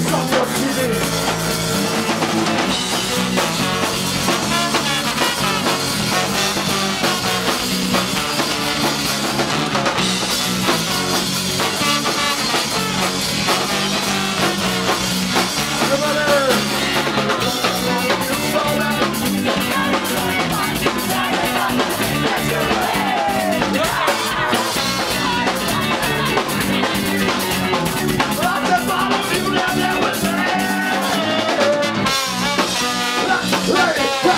It's not your city. Hey, go.